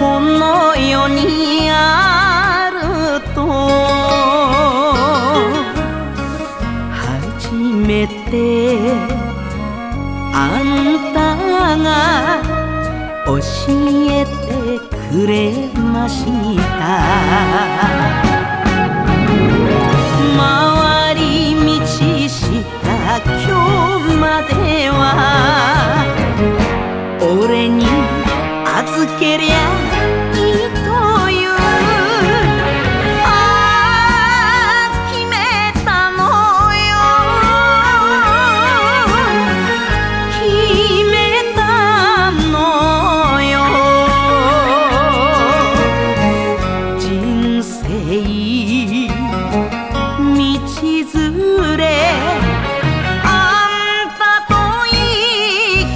この世にあると。初めてあんたが教えてくれました。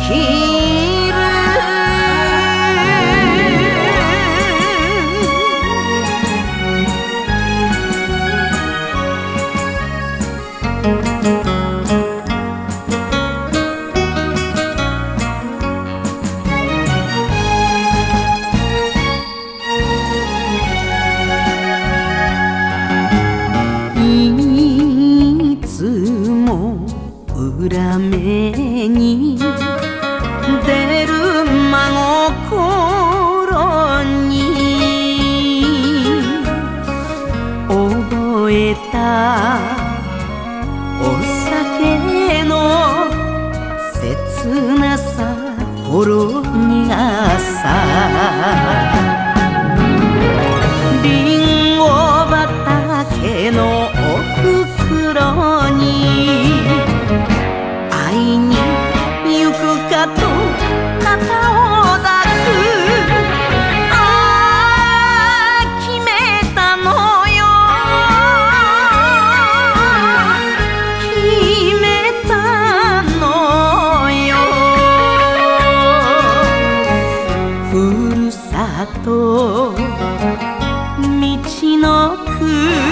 He えたお酒の切なさころあさと道のく